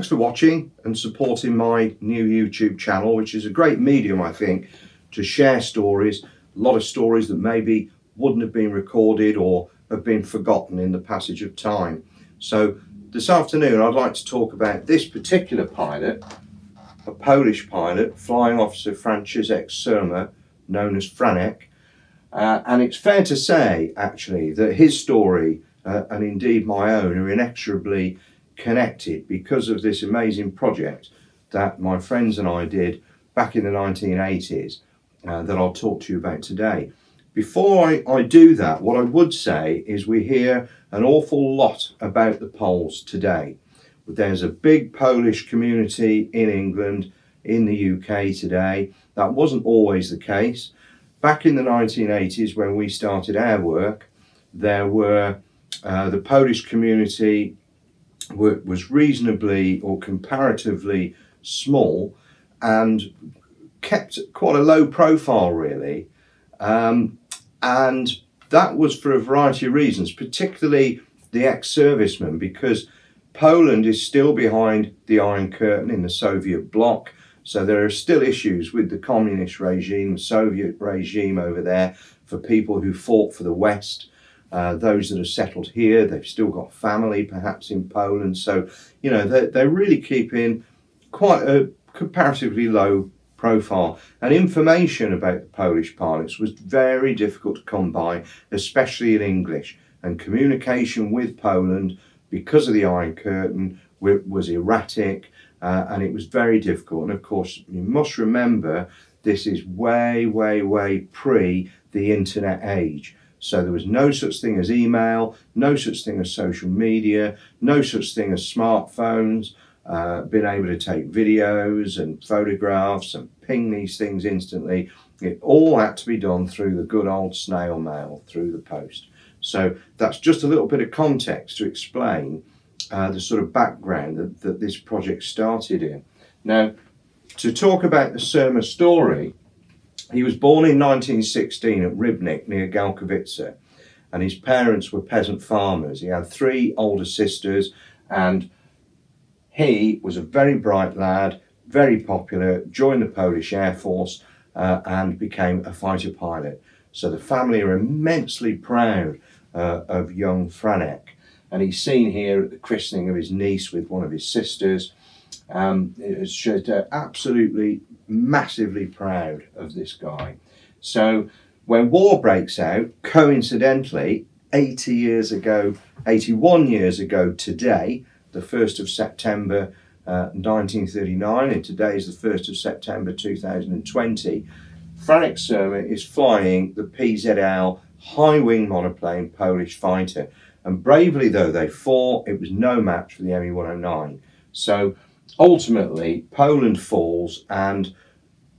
thanks for watching and supporting my new YouTube channel, which is a great medium, I think, to share stories, a lot of stories that maybe wouldn't have been recorded or have been forgotten in the passage of time. So this afternoon, I'd like to talk about this particular pilot, a Polish pilot, Flying Officer Franciszek Surma, known as Franek. Uh, and it's fair to say, actually, that his story uh, and indeed my own are inexorably connected because of this amazing project that my friends and I did back in the 1980s uh, that I'll talk to you about today. Before I, I do that, what I would say is we hear an awful lot about the Poles today. There's a big Polish community in England, in the UK today. That wasn't always the case. Back in the 1980s, when we started our work, there were uh, the Polish community was reasonably or comparatively small and kept quite a low profile, really. Um, and that was for a variety of reasons, particularly the ex servicemen, because Poland is still behind the Iron Curtain in the Soviet bloc. So there are still issues with the communist regime, Soviet regime over there for people who fought for the West. Uh, those that have settled here, they've still got family perhaps in Poland. So, you know, they're, they're really keeping quite a comparatively low profile. And information about the Polish pilots was very difficult to come by, especially in English. And communication with Poland, because of the Iron Curtain, was erratic uh, and it was very difficult. And of course, you must remember this is way, way, way pre the internet age. So there was no such thing as email, no such thing as social media, no such thing as smartphones, uh, being able to take videos and photographs and ping these things instantly. It all had to be done through the good old snail mail, through the post. So that's just a little bit of context to explain uh, the sort of background that, that this project started in. Now, to talk about the Surma story, he was born in 1916 at Rybnik near Galkowice, and his parents were peasant farmers. He had three older sisters, and he was a very bright lad, very popular, joined the Polish Air Force, uh, and became a fighter pilot. So the family are immensely proud uh, of young Franek. And he's seen here at the christening of his niece with one of his sisters. Um, it's uh, absolutely massively proud of this guy. So when war breaks out, coincidentally, 80 years ago, 81 years ago today, the 1st of September uh, 1939, and today is the 1st of September 2020, Franek Surma is flying the PZL high wing monoplane Polish fighter. And bravely though they fought, it was no match for the Me 109. So ultimately, Poland falls and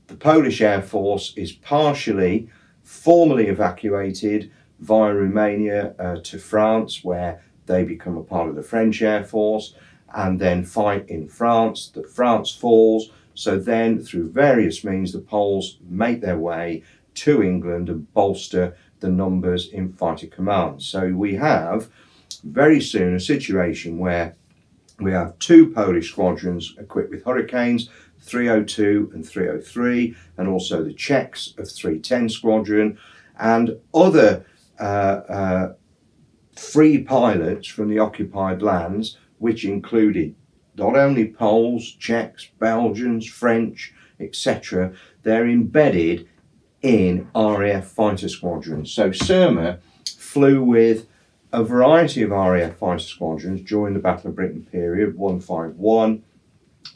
the Polish Air Force is partially formally evacuated via Romania uh, to France, where they become a part of the French Air Force and then fight in France. That France falls. So then, through various means, the Poles make their way to England and bolster the numbers in fighter command. So we have very soon a situation where we have two Polish squadrons equipped with Hurricanes, 302 and 303, and also the Czechs of 310 Squadron, and other uh, uh, free pilots from the occupied lands, which included not only Poles, Czechs, Belgians, French, etc. They're embedded in RAF fighter squadrons. So Surma flew with a variety of RAF fighter squadrons during the Battle of Britain period, 151,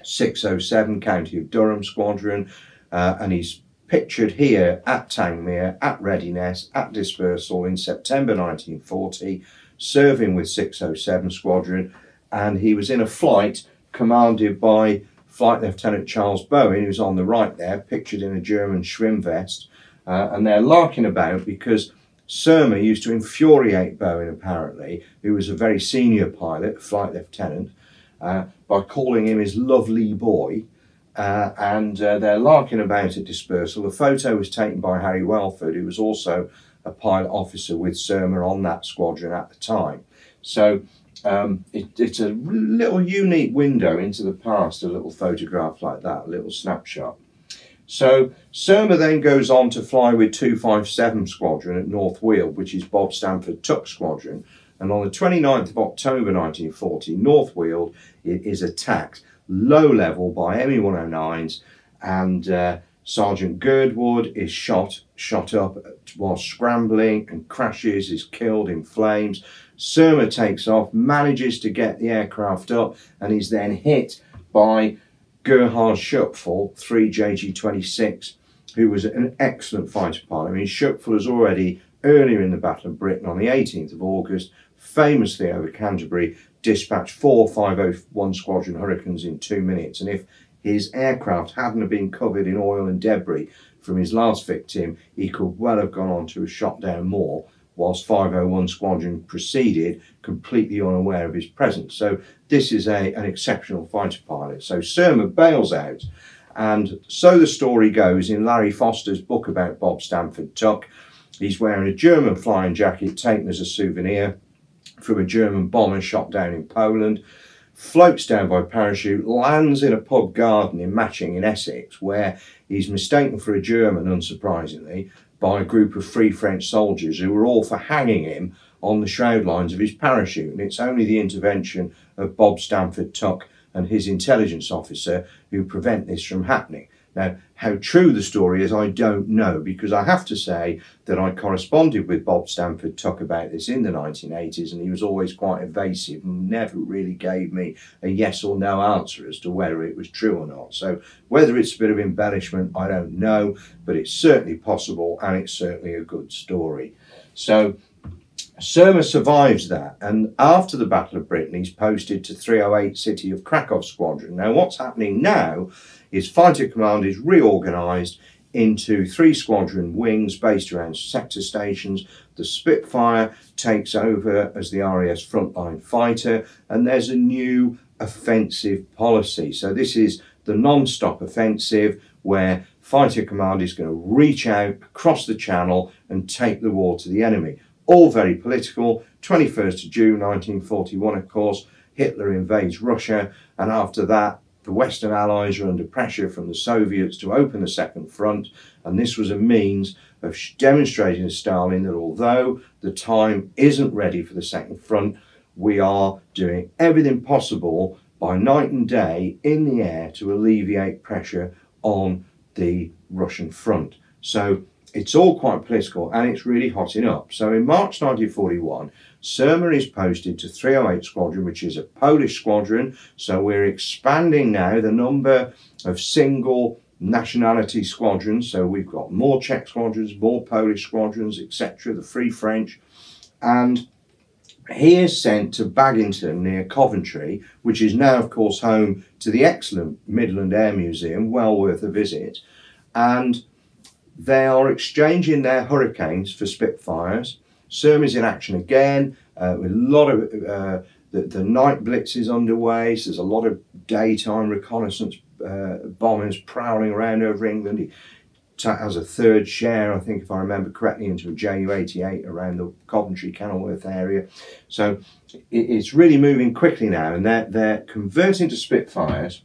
607 County of Durham Squadron, uh, and he's pictured here at Tangmere, at Readiness, at dispersal in September 1940, serving with 607 Squadron, and he was in a flight commanded by Flight Lieutenant Charles Bowen, who's on the right there, pictured in a German Schwimmwest, uh, and they're larking about because Surma used to infuriate Bowen, apparently, who was a very senior pilot, flight lieutenant, uh, by calling him his lovely boy. Uh, and uh, they're larking about at dispersal. The photo was taken by Harry Welford, who was also a pilot officer with Surma on that squadron at the time. So Um, it, it's a little unique window into the past, a little photograph like that, a little snapshot. So Surma then goes on to fly with 257 Squadron at North Weald, which is Bob Stanford Tuck Squadron. And on the 29th of October 1940, North Weald is attacked low level by ME 109s and uh, Sergeant Girdwood is shot, shot up while scrambling and crashes, is killed in flames. Surma takes off, manages to get the aircraft up, and is then hit by Gerhard Schöpfel, 3JG26, who was an excellent fighter pilot. I mean, Schöpfel was already earlier in the Battle of Britain on the 18th of August, famously over Canterbury, dispatched four 501 Squadron Hurricanes in two minutes. And if his aircraft hadn't been covered in oil and debris from his last victim, he could well have gone on to have shot down more whilst 501 Squadron proceeded completely unaware of his presence. So this is a, an exceptional fighter pilot. So Surma bails out and so the story goes in Larry Forrester's book about Bob Stanford Tuck. He's wearing a German flying jacket taken as a souvenir from a German bomber shot down in Poland, floats down by parachute, lands in a pub garden in Matching in Essex, where he's mistaken for a German, unsurprisingly, by a group of Free French soldiers who were all for hanging him on the shroud lines of his parachute. And it's only the intervention of Bob Stanford Tuck and his intelligence officer who prevent this from happening. Now, how true the story is, I don't know, because I have to say that I corresponded with Bob Stanford Tuck about this in the 1980s, and he was always quite evasive and never really gave me a yes or no answer as to whether it was true or not. So, whether it's a bit of embellishment, I don't know, but it's certainly possible and it's certainly a good story. So, Surma survives that, and after the Battle of Britain, he's posted to 308 City of Krakow Squadron. Now, what's happening now is Fighter Command is reorganised into three squadron wings based around sector stations. The Spitfire takes over as the RAF frontline fighter, and there's a new offensive policy. So, this is the non stop offensive where Fighter Command is going to reach out across the channel and take the war to the enemy all very political. 21st of June 1941, of course, Hitler invades Russia, and after that, the Western Allies are under pressure from the Soviets to open the Second Front, and this was a means of demonstrating to Stalin that although the time isn't ready for the Second Front, we are doing everything possible by night and day in the air to alleviate pressure on the Russian front. So it's all quite political and it's really hotting up. So in March 1941, Surma is posted to 308 Squadron, which is a Polish squadron. So we're expanding now the number of single nationality squadrons. So we've got more Czech squadrons, more Polish squadrons, etc., the Free French. And he is sent to Baginton near Coventry, which is now, of course, home to the excellent Midland Air Museum, well worth a visit. And they are exchanging their Hurricanes for Spitfires. is in action again uh, with a lot of uh, the, the night blitz is underway. So there's a lot of daytime reconnaissance uh, bombers prowling around over England. He has a third share, I think, if I remember correctly, into a Ju-88 around the Coventry Kenilworth area. So it, it's really moving quickly now, and they're, they're converting to Spitfires.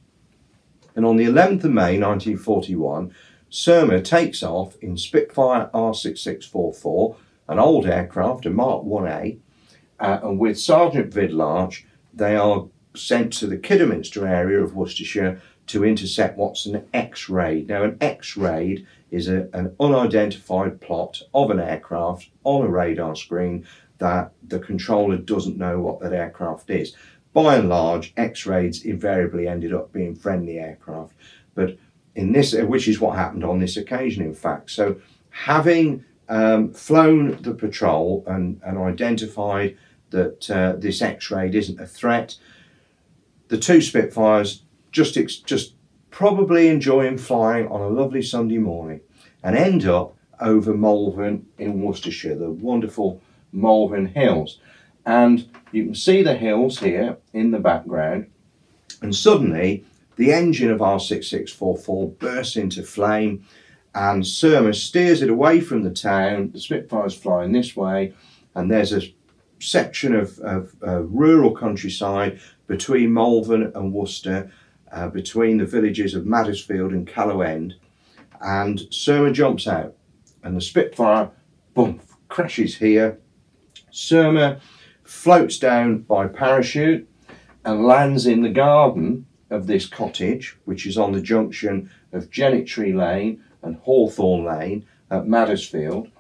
And on the 11th of May 1941, Surma takes off in Spitfire R6644, an old aircraft, a Mark 1A, uh, and with Sergeant Vidlarch, they are sent to the Kidderminster area of Worcestershire to intercept what's an X-raid. Now, an X-raid is a, an unidentified plot of an aircraft on a radar screen that the controller doesn't know what that aircraft is. By and large, X-raids invariably ended up being friendly aircraft, but in this, which is what happened on this occasion, in fact. So, having um, flown the patrol and, and identified that uh, this X-raid isn't a threat, the two Spitfires just just probably enjoying flying on a lovely Sunday morning, and end up over Malvern in Worcestershire, the wonderful Malvern Hills. And you can see the hills here in the background, and suddenly the engine of R6644 bursts into flame and Surma steers it away from the town. The Spitfire's flying this way and there's a section of, of uh, rural countryside between Malvern and Worcester, uh, between the villages of Madresfield and Callow End, and Surma jumps out, and the Spitfire, boom, crashes here. Surma floats down by parachute and lands in the garden of this cottage, which is on the junction of Tree Lane and Hawthorne Lane at Madresfield.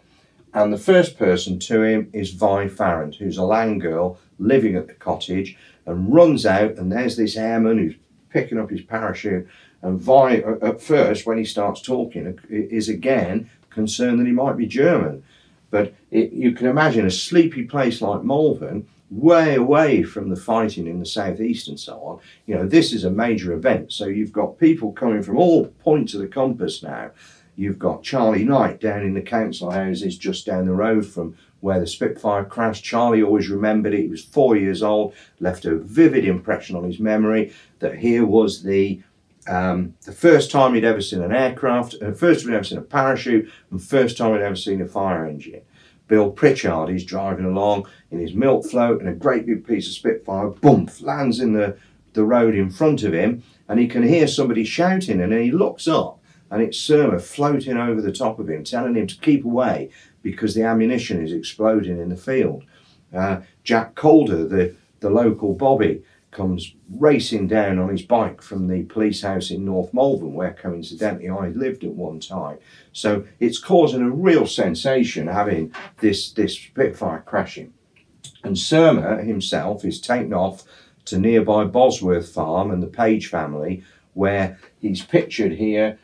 And the first person to him is Vi Farrand, who's a land girl living at the cottage and runs out. And there's this airman who's picking up his parachute. And Vi, uh, at first, when he starts talking, uh, is again concerned that he might be German. But it, you can imagine a sleepy place like Malvern, way away from the fighting in the southeast and so on. You know, this is a major event. So you've got people coming from all points of the compass now. You've got Charlie Knight down in the council houses just down the road from where the Spitfire crashed. Charlie always remembered it. He was four years old, left a vivid impression on his memory that here was the um, the first time he'd ever seen an aircraft, uh, first time he'd ever seen a parachute, and first time he'd ever seen a fire engine. Bill Pritchard, he's driving along in his milk float and a great big piece of Spitfire, boom, lands in the, the road in front of him and he can hear somebody shouting and then he looks up and it's Surma floating over the top of him, telling him to keep away because the ammunition is exploding in the field. Uh, Jack Calder, the, the local Bobby, comes racing down on his bike from the police house in North Malvern, where coincidentally I lived at one time. So it's causing a real sensation having this, this Spitfire crashing. And Surma himself is taken off to nearby Bosworth Farm and the Page family, where he's pictured here,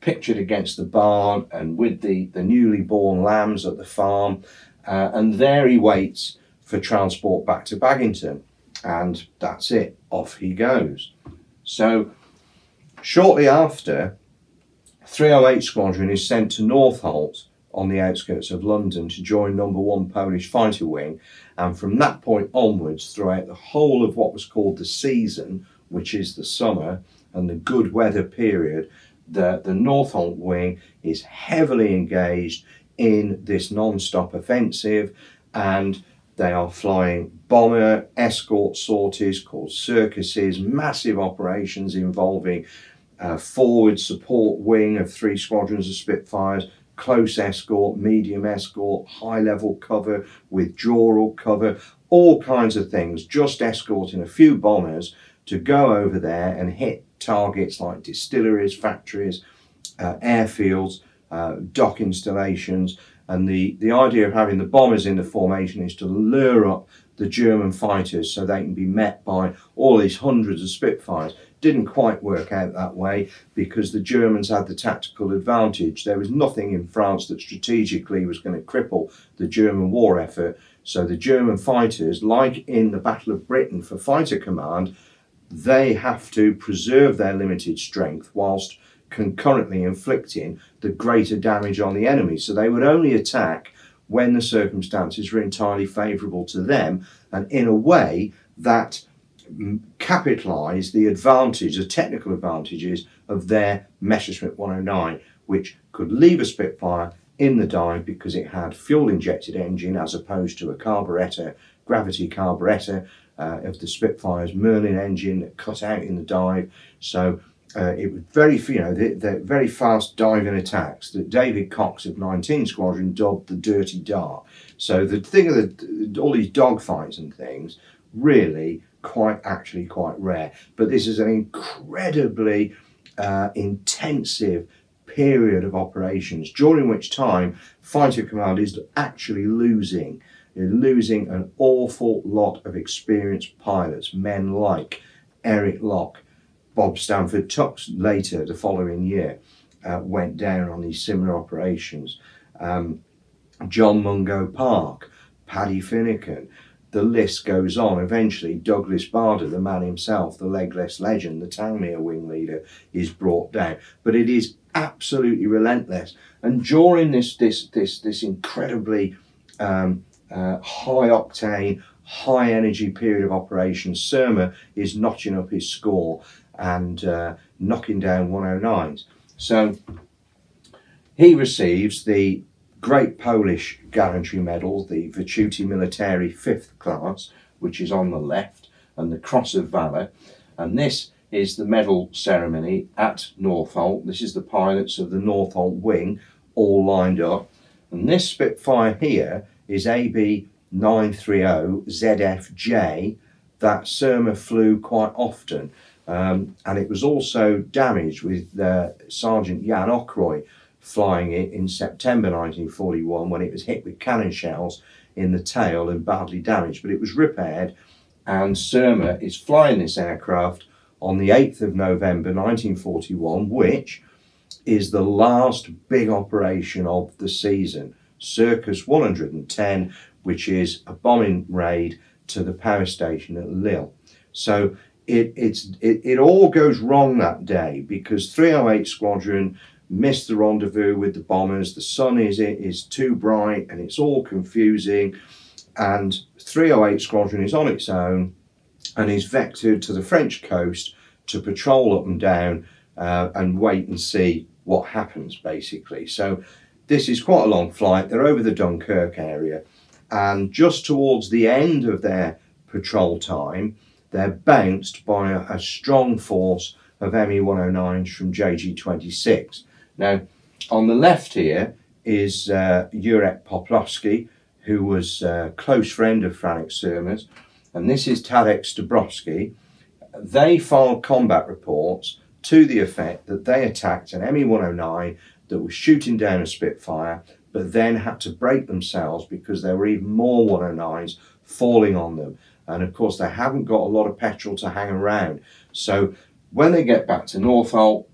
pictured against the barn and with the, the newly born lambs at the farm. Uh, and there he waits for transport back to Baginton and that's it, off he goes. So shortly after, 308 Squadron is sent to Northolt on the outskirts of London to join number one Polish fighter wing and from that point onwards throughout the whole of what was called the season which is the summer and the good weather period the, the Northolt wing is heavily engaged in this non-stop offensive and they are flying bomber escort sorties called circuses, massive operations involving a forward support wing of three squadrons of Spitfires, close escort, medium escort, high level cover, withdrawal cover, all kinds of things, just escorting a few bombers to go over there and hit targets like distilleries, factories, uh, airfields, uh, dock installations, and the, the idea of having the bombers in the formation is to lure up the German fighters so they can be met by all these hundreds of Spitfires. Didn't quite work out that way because the Germans had the tactical advantage. There was nothing in France that strategically was going to cripple the German war effort. So the German fighters, like in the Battle of Britain for fighter command, they have to preserve their limited strength whilst concurrently inflicting the greater damage on the enemy. So they would only attack when the circumstances were entirely favourable to them, and in a way that capitalised the advantage, the technical advantages of their Messerschmitt 109, which could leave a Spitfire in the dive because it had fuel injected engine as opposed to a carburettor, gravity carburettor uh, of the Spitfire's Merlin engine that cut out in the dive. So uh, it was very, you know, the, the, very fast diving attacks that David Cox of 19 Squadron dubbed the Dirty Dart. So the thing of the, all these dogfights and things, really quite, actually quite rare. But this is an incredibly uh, intensive period of operations, during which time Fighter Command is actually losing, losing an awful lot of experienced pilots, men like Eric Lock, Bob Stanford Tuck's later the following year uh, went down on these similar operations. Um, John Mungo Park, Paddy Finucane, the list goes on. Eventually, Douglas Bader, the man himself, the legless legend, the Tangmere wing leader, is brought down. But it is absolutely relentless. And during this this this this incredibly um, uh, high octane, high energy period of operations, Surma is notching up his score and uh, knocking down 109s. So he receives the great Polish gallantry medal, the Virtuti Militari 5th class, which is on the left, and the Cross of Valour. And this is the medal ceremony at Northolt. This is the pilots of the Northolt wing all lined up. And this Spitfire here is AB 930 ZFJ that Surma flew quite often. Um, and it was also damaged with uh, Sergeant Jan Ockroy flying it in September 1941 when it was hit with cannon shells in the tail and badly damaged. But it was repaired, and Surma is flying this aircraft on the 8th of November 1941, which is the last big operation of the season. Circus 110, which is a bombing raid to the power station at Lille. So it, it's, it, it all goes wrong that day because 308 Squadron missed the rendezvous with the bombers. The sun is, is too bright and it's all confusing. And 308 Squadron is on its own and is vectored to the French coast to patrol up and down uh, and wait and see what happens basically. So this is quite a long flight. They're over the Dunkirk area and just towards the end of their patrol time, they're bounced by a, a strong force of ME-109s from JG-26. Now, on the left here is uh, Jurek Poplowski, who was a close friend of Franek Surma's, and this is Tadek Stabrowski. They filed combat reports to the effect that they attacked an ME-109 that was shooting down a Spitfire, but then had to break themselves because there were even more 109s falling on them. And of course, they haven't got a lot of petrol to hang around. So when they get back to Northolt,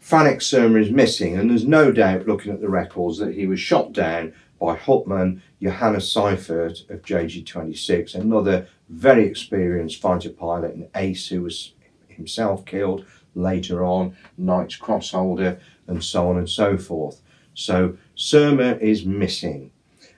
Franek Surma is missing, and there's no doubt, looking at the records, that he was shot down by Hauptmann Johannes Seifert of JG26, another very experienced fighter pilot, and ace who was himself killed later on, Knight's Cross holder, and so on and so forth. So Surma is missing.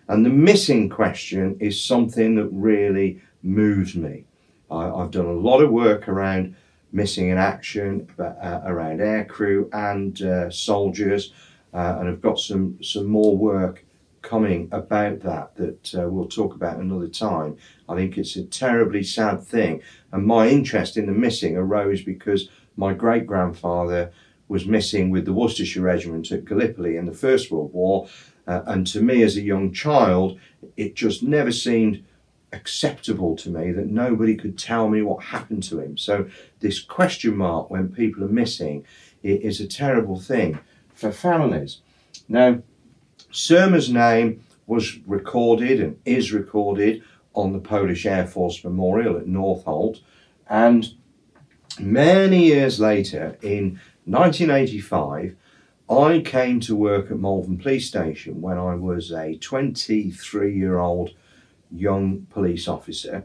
And the missing question is something that really moves me. I, have done a lot of work around missing in action uh, around aircrew and uh, soldiers, uh, and I've got some some more work coming about that that uh, we'll talk about another time. I think it's a terribly sad thing, and my interest in the missing arose because my great grandfather was missing with the Worcestershire Regiment at Gallipoli in the First World War, uh, and to me as a young child, it just never seemed acceptable to me that nobody could tell me what happened to him. So this question mark when people are missing is a terrible thing for families. Now, Surma's name was recorded and is recorded on the Polish Air Force Memorial at Northolt and many years later in 1985 I came to work at Malvern Police Station when I was a 23 year old young police officer,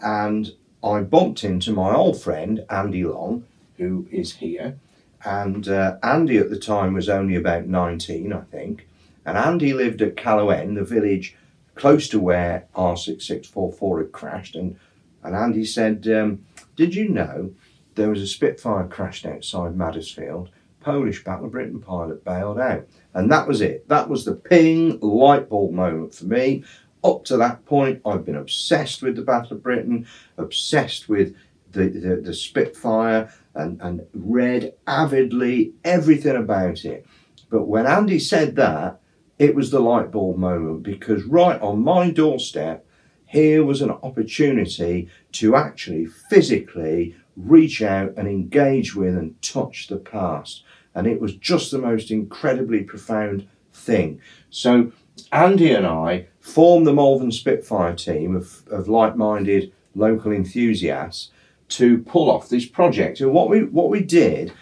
and I bumped into my old friend Andy Long, who is here. And uh, Andy at the time was only about 19, I think. And Andy lived at Callow End, the village close to where R6644 had crashed. And, and Andy said, um, Did you know there was a Spitfire crashed outside Madresfield? Polish Battle of Britain pilot bailed out. And that was it. That was the ping light bulb moment for me up to that point, I've been obsessed with the Battle of Britain, obsessed with the, the, the Spitfire, and, and read avidly everything about it. But when Andy said that, it was the light bulb moment because right on my doorstep, here was an opportunity to actually physically reach out and engage with and touch the past. And it was just the most incredibly profound thing. So Andy and I formed the Malvern Spitfire team of, of like-minded local enthusiasts to pull off this project. And what we what we did,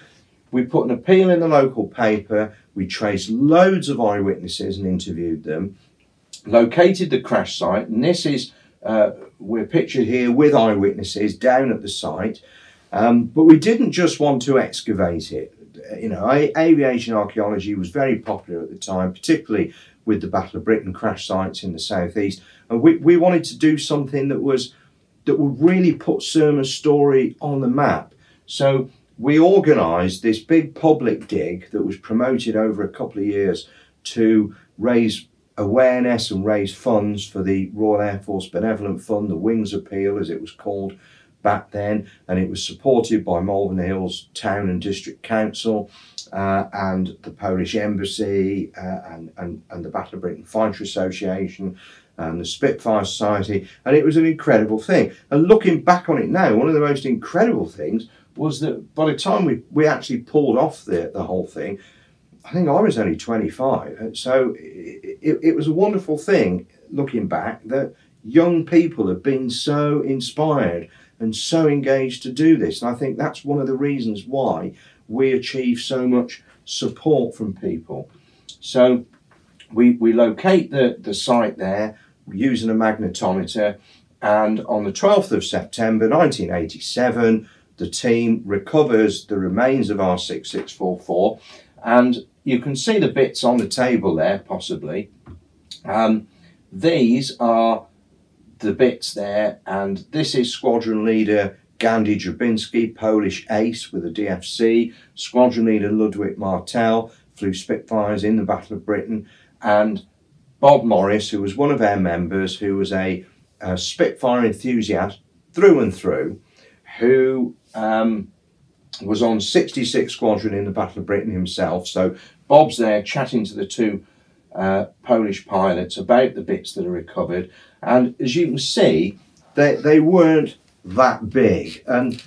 we put an appeal in the local paper, we traced loads of eyewitnesses and interviewed them, located the crash site, and this is uh, we're pictured here with eyewitnesses down at the site. Um, but we didn't just want to excavate it. You know, aviation archaeology was very popular at the time, particularly with the Battle of Britain crash sites in the southeast. And we, we wanted to do something that was that would really put Surma's story on the map. So we organised this big public dig that was promoted over a couple of years to raise awareness and raise funds for the Royal Air Force Benevolent Fund, the Wings Appeal as it was called back then, and it was supported by Malvern Hills Town and District Council uh, and the Polish Embassy uh, and, and, and the Battle of Britain Fighter Association and the Spitfire Society, and it was an incredible thing. And looking back on it now, one of the most incredible things was that by the time we, we actually pulled off the, the whole thing, I think I was only 25. So it, it, it was a wonderful thing looking back that young people have been so inspired and so engaged to do this. And I think that's one of the reasons why we achieve so much support from people. So we, we locate the, the site there using a magnetometer and on the 12th of September 1987 the team recovers the remains of R6644 and you can see the bits on the table there possibly. Um, these are the bits there, and this is squadron leader Gandhi Drobinski, Polish ace with a DFC, squadron leader Ludwik Martel, flew Spitfires in the Battle of Britain, and Bob Morris, who was one of our members, who was a, a Spitfire enthusiast through and through, who um, was on 66 Squadron in the Battle of Britain himself. So Bob's there chatting to the two uh, Polish pilots about the bits that are recovered. And as you can see, they, they weren't that big. And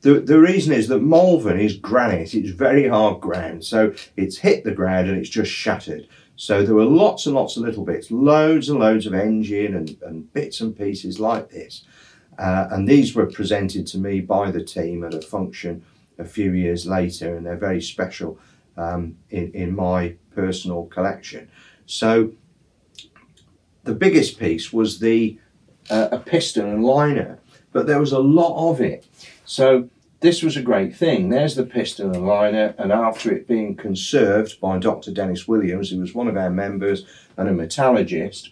the, the reason is that Malvern is granite, it's very hard ground. So it's hit the ground and it's just shattered. So there were lots and lots of little bits, loads and loads of engine and, and bits and pieces like this. Uh, and these were presented to me by the team at a function a few years later, and they're very special um, in, in my personal collection. So the biggest piece was the uh, a piston and liner, but there was a lot of it. So this was a great thing. There's the piston and liner, and after it being conserved by Dr. Dennis Williams, who was one of our members and a metallurgist,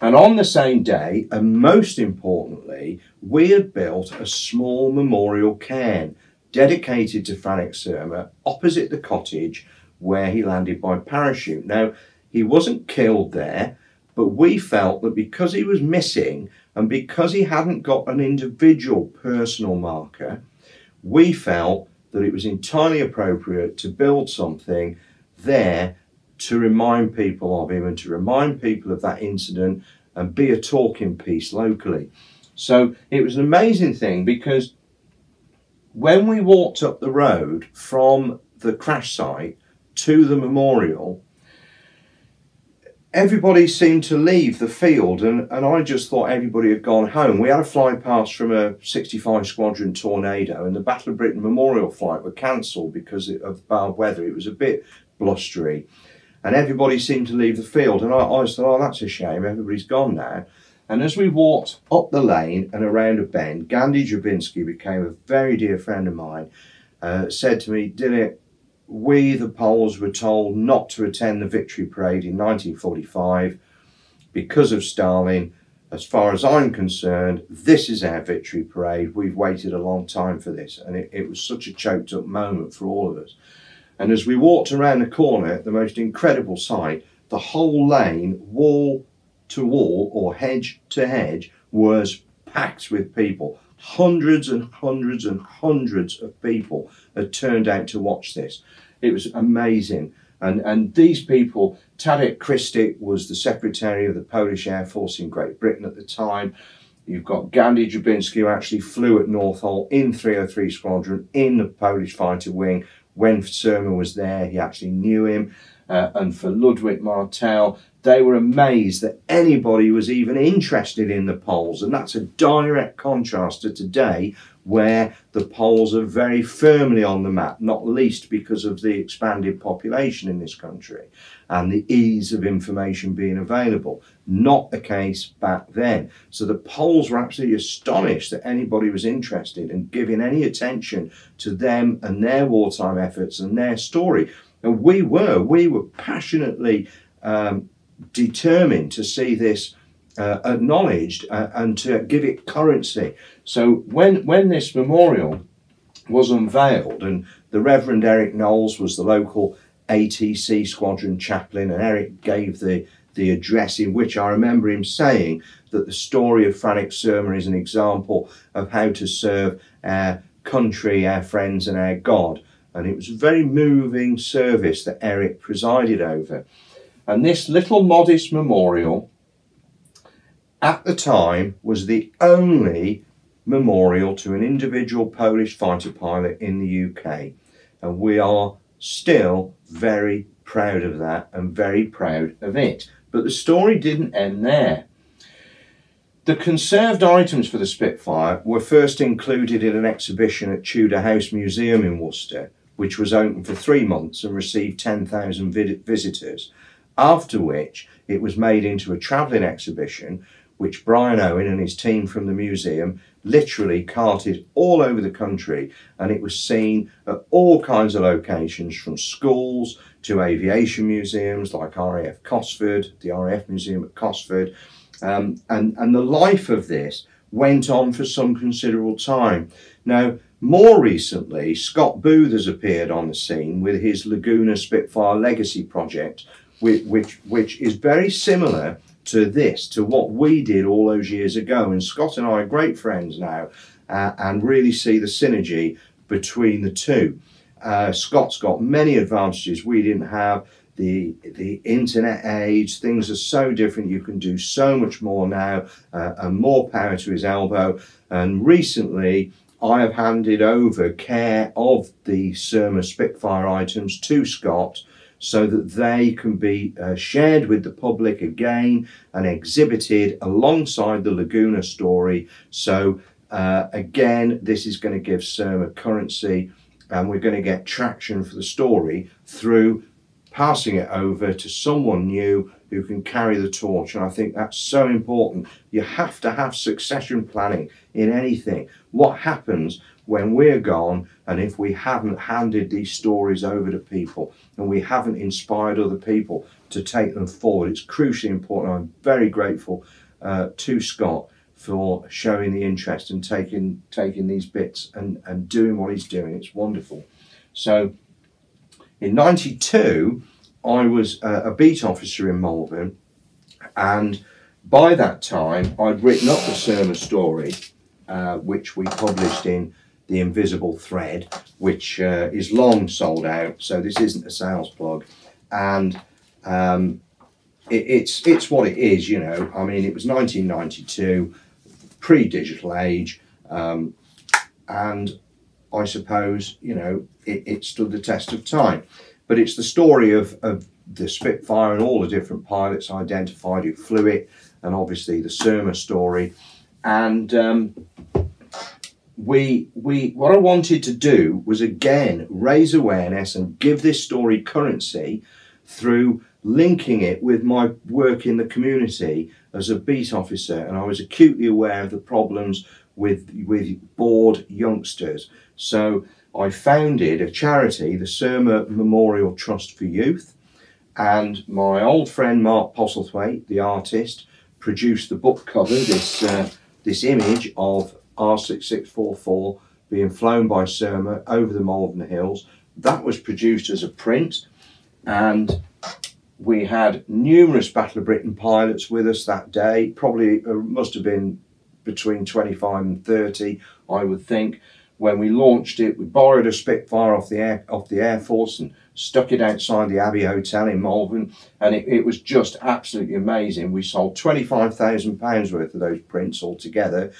and on the same day, and most importantly, we had built a small memorial cairn dedicated to Frank Surma opposite the cottage where he landed by parachute. Now, he wasn't killed there, but we felt that because he was missing and because he hadn't got an individual personal marker, we felt that it was entirely appropriate to build something there to remind people of him and to remind people of that incident and be a talking piece locally. So it was an amazing thing because when we walked up the road from the crash site to the memorial, everybody seemed to leave the field and, and I just thought everybody had gone home. We had a fly past from a 65 Squadron Tornado and the Battle of Britain Memorial flight were cancelled because of bad weather. It was a bit blustery and everybody seemed to leave the field and I, I thought, oh, that's a shame, everybody's gone now. And as we walked up the lane and around a bend, Gandhi Drobinski became a very dear friend of mine, uh, said to me, Dilip, we, the Poles, were told not to attend the victory parade in 1945 because of Stalin. As far as I'm concerned, this is our victory parade. We've waited a long time for this. And it, it was such a choked up moment for all of us. And as we walked around the corner, the most incredible sight, the whole lane, wall to wall or hedge to hedge, was packed with people. Hundreds and hundreds and hundreds of people had turned out to watch this. It was amazing. And, and these people, Tadek Kristic was the secretary of the Polish Air Force in Great Britain at the time. You've got Gandhi Drobinski, who actually flew at Northolt in 303 Squadron in the Polish fighter wing. When Surma was there, he actually knew him. Uh, and for Ludwig Martel, they were amazed that anybody was even interested in the Poles. And that's a direct contrast to today, where the Poles are very firmly on the map, not least because of the expanded population in this country and the ease of information being available. Not the case back then. So the Poles were absolutely astonished that anybody was interested in giving any attention to them and their wartime efforts and their story. And we were, we were passionately um, determined to see this uh, acknowledged uh, and to give it currency. So when when this memorial was unveiled, and the Reverend Eric Knowles was the local ATC squadron chaplain, and Eric gave the, the address in which I remember him saying that the story of Franek Surma is an example of how to serve our country, our friends, and our God. And it was a very moving service that Eric presided over. And this little modest memorial at the time was the only memorial to an individual Polish fighter pilot in the UK. And we are still very proud of that and very proud of it. But the story didn't end there. The conserved items for the Spitfire were first included in an exhibition at Tudor House Museum in Worcester, which was open for three months and received 10,000 visitors, after which it was made into a travelling exhibition which Brian Owen and his team from the museum literally carted all over the country and it was seen at all kinds of locations from schools to aviation museums like RAF Cosford, the RAF Museum at Cosford um, and, and the life of this went on for some considerable time. Now more recently Scott Booth has appeared on the scene with his Laguna Spitfire Legacy project which, which, is very similar to this, to what we did all those years ago. And Scott and I are great friends now uh, and really see the synergy between the two. Uh, Scott's got many advantages we didn't have. The, the internet age, things are so different. You can do so much more now uh, and more power to his elbow. And recently, I have handed over care of the Surma Spitfire items to Scott so that they can be uh, shared with the public again and exhibited alongside the Laguna story. So uh, again, this is going to give Surma currency and we're going to get traction for the story through passing it over to someone new who can carry the torch. And I think that's so important. You have to have succession planning in anything. What happens when we're gone and if we haven't handed these stories over to people and we haven't inspired other people to take them forward, it's crucially important. I'm very grateful uh, to Scott for showing the interest and taking taking these bits and, and doing what he's doing. It's wonderful. So in 92, I was a, a beat officer in Malvern and by that time I'd written up the Surma story uh, which we published in the invisible thread, which uh, is long sold out. So this isn't a sales plug, and um, it, it's it's what it is. You know, I mean, it was 1992, pre-digital age, um, and I suppose you know it, it stood the test of time. But it's the story of, of the Spitfire and all the different pilots identified who flew it, and obviously the Surma story, and um, we we what I wanted to do was again raise awareness and give this story currency through linking it with my work in the community as a beat officer. And I was acutely aware of the problems with with bored youngsters. So I founded a charity the Surma Memorial Trust for Youth. And my old friend Mark Postlethwaite the artist produced the book cover this uh, this image of R6644 being flown by Surma over the Malvern Hills. That was produced as a print and we had numerous Battle of Britain pilots with us that day. Probably uh, must have been between 25 and 30, I would think. When we launched it, we borrowed a Spitfire off the Air, off the Air Force and stuck it outside the Abbey Hotel in Malvern, and it, it was just absolutely amazing. We sold £25,000 worth of those prints altogether,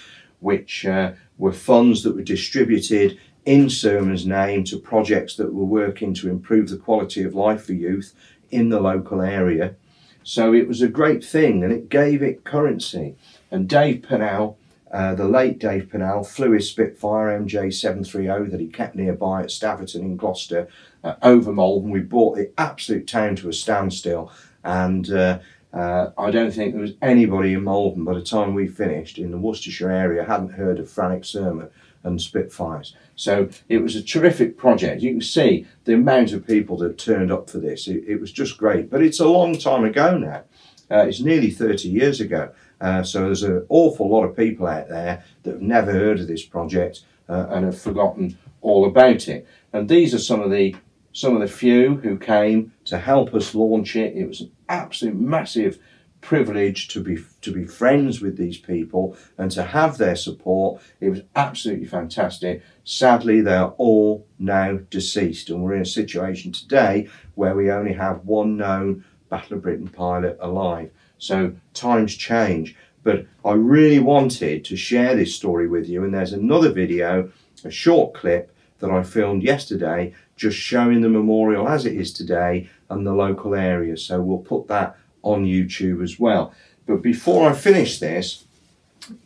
which uh, were funds that were distributed in Surma's name to projects that were working to improve the quality of life for youth in the local area. So it was a great thing and it gave it currency. And Dave Pennell, uh, the late Dave Pennell, flew his Spitfire MJ730 that he kept nearby at Staverton in Gloucester uh, over Malvern. We brought the absolute town to a standstill and uh, uh, I don't think there was anybody in Malvern by the time we finished in the Worcestershire area hadn't heard of Franek Surma and Spitfires. So it was a terrific project. You can see the amount of people that turned up for this. It, it was just great. But it's a long time ago now. Uh, it's nearly 30 years ago. Uh, so there's an awful lot of people out there that have never heard of this project uh, and have forgotten all about it. And these are some of the some of the few who came to help us launch it. It was an absolute massive privilege to be to be friends with these people and to have their support. It was absolutely fantastic. Sadly, they're all now deceased, and we're in a situation today where we only have one known Battle of Britain pilot alive. So times change. But I really wanted to share this story with you, and there's another video, a short clip that I filmed yesterday, just showing the memorial as it is today and the local area. So we'll put that on YouTube as well. But before I finish this,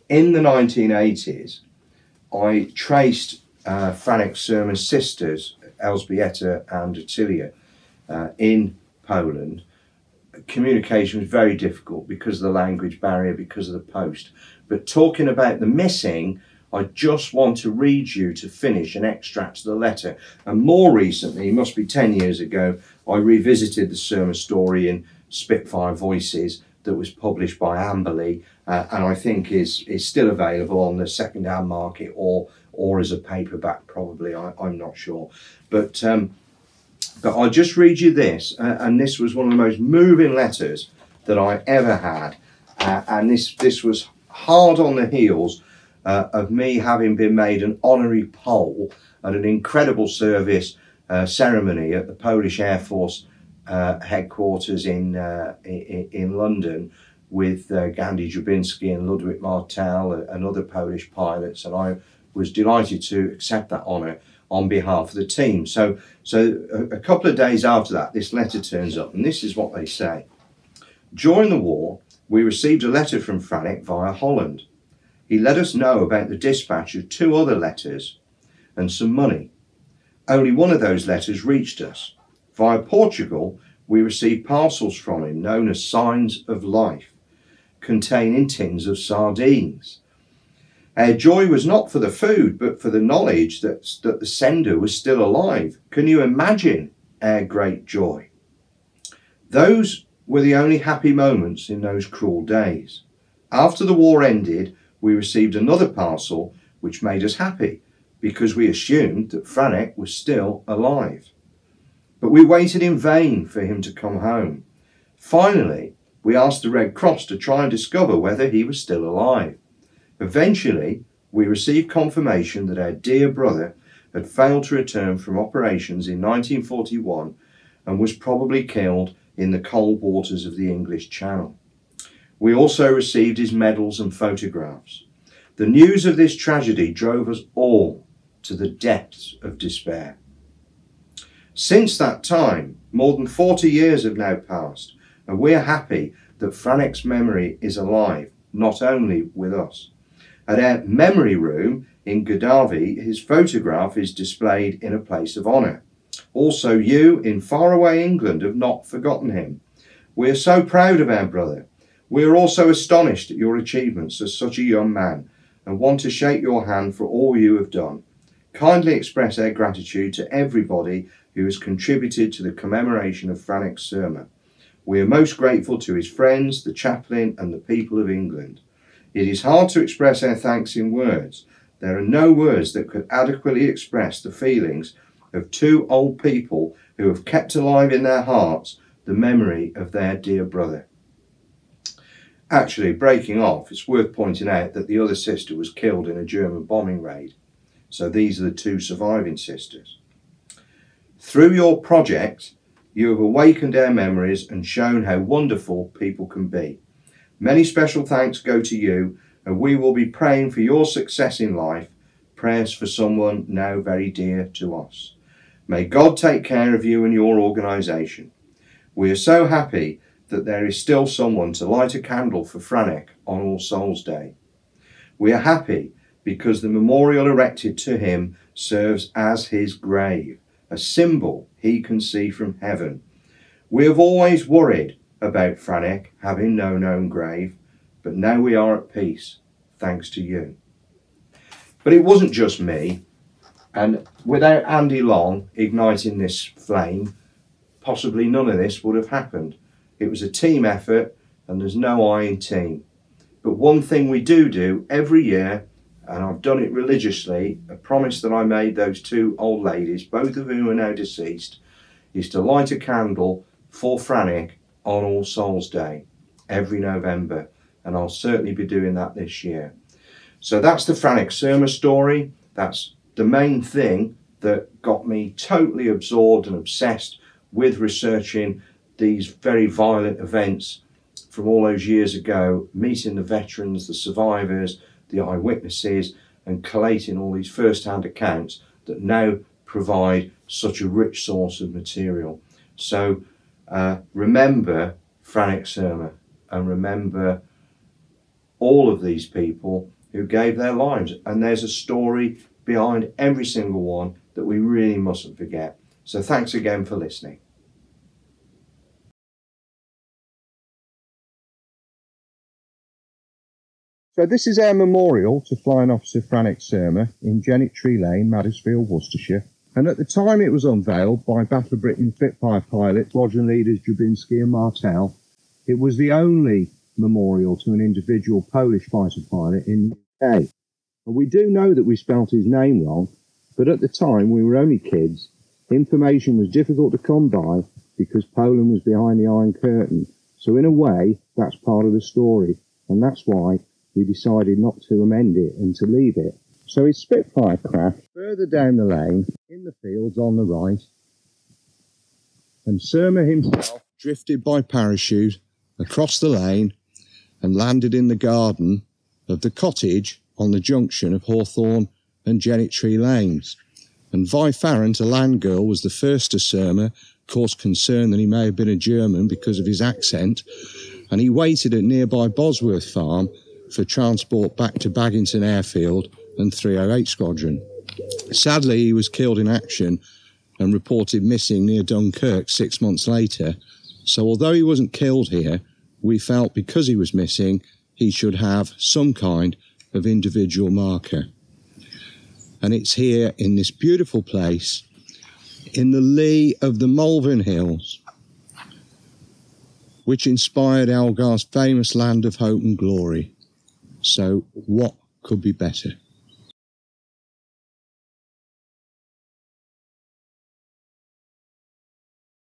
in the 1980s, I traced uh, Franek Surma's sisters, Elżbieta and Otylia, uh, in Poland. Communication was very difficult because of the language barrier, because of the post. But talking about the missing, I just want to read you to finish an extract of the letter. And more recently, must be 10 years ago, I revisited the Surma story in Spitfire Voices that was published by Amberley uh, and I think is is still available on the second hand market or or as a paperback probably I, am not sure but um, but I'll just read you this uh, and this was one of the most moving letters that I ever had uh, and this this was hard on the heels uh, of me having been made an honorary Pole at an incredible service uh, ceremony at the Polish Air Force uh, headquarters in, uh, in, in London with uh, Gandy Drobinski and Ludwik Martel and other Polish pilots, and I was delighted to accept that honour on behalf of the team. So, so a, a couple of days after that, this letter turns up, and this is what they say. During the war, we received a letter from Franek via Holland. He let us know about the dispatch of two other letters and some money. Only one of those letters reached us. Via Portugal, we received parcels from him known as Signs of Life, containing tins of sardines. Our joy was not for the food, but for the knowledge that, that the sender was still alive. Can you imagine our great joy? Those were the only happy moments in those cruel days. After the war ended, we received another parcel which made us happy because we assumed that Franek was still alive. But we waited in vain for him to come home. Finally, we asked the Red Cross to try and discover whether he was still alive. Eventually, we received confirmation that our dear brother had failed to return from operations in 1941 and was probably killed in the cold waters of the English Channel. We also received his medals and photographs. The news of this tragedy drove us all to the depths of despair. Since that time, more than 40 years have now passed, and we're happy that Franek's memory is alive, not only with us. At our memory room in Godawi, his photograph is displayed in a place of honour. Also, you in faraway England have not forgotten him. We are so proud of our brother. We are also astonished at your achievements as such a young man and want to shake your hand for all you have done. Kindly express our gratitude to everybody who has contributed to the commemoration of Franek Surma. We are most grateful to his friends, the chaplain, and the people of England. It is hard to express our thanks in words. There are no words that could adequately express the feelings of two old people who have kept alive in their hearts the memory of their dear brother. Actually, breaking off, it's worth pointing out that the other sister was killed in a German bombing raid. So these are the two surviving sisters. Through your project, you have awakened our memories and shown how wonderful people can be. Many special thanks go to you, and we will be praying for your success in life, prayers for someone now very dear to us. May God take care of you and your organisation. We are so happy that there is still someone to light a candle for Franek on All Souls Day. We are happy because the memorial erected to him serves as his grave a symbol he can see from heaven. We have always worried about Franek having no known grave, but now we are at peace, thanks to you. But it wasn't just me, and without Andy Long igniting this flame, possibly none of this would have happened. It was a team effort, and there's no I in team. But one thing we do do every year and I've done it religiously, a promise that I made those two old ladies, both of whom are now deceased, is to light a candle for Franek on All Souls Day every November, and I'll certainly be doing that this year. So that's the Franek Surma story. That's the main thing that got me totally absorbed and obsessed with researching these very violent events from all those years ago, meeting the veterans, the survivors, the eyewitnesses, and collating all these first hand accounts that now provide such a rich source of material. So uh, remember Franek Surma and remember all of these people who gave their lives. And there's a story behind every single one that we really mustn't forget. So thanks again for listening. So this is our memorial to Flying Officer Franek Surma in Tree Lane, Madresfield, Worcestershire. And at the time it was unveiled by Battle of Britain Spitfire pilots, squadron leaders Drobinski and Martel, it was the only memorial to an individual Polish fighter pilot in the UK. And we do know that we spelt his name wrong, but at the time we were only kids. Information was difficult to come by because Poland was behind the Iron Curtain. So in a way, that's part of the story. And that's why we decided not to amend it and to leave it. So his Spitfire crashed further down the lane in the fields on the right. And Surma himself drifted by parachute across the lane and landed in the garden of the cottage on the junction of Hawthorne and Jennet Tree Lanes. And Vi Farrant, a land girl, was the first to Surma, caused concern that he may have been a German because of his accent, and he waited at nearby Bosworth Farm for transport back to Baginton Airfield and 308 Squadron. Sadly, he was killed in action and reported missing near Dunkirk six months later. So, although he wasn't killed here, we felt because he was missing, he should have some kind of individual marker. And it's here in this beautiful place in the lee of the Malvern Hills, which inspired Elgar's famous land of hope and glory. So, what could be better?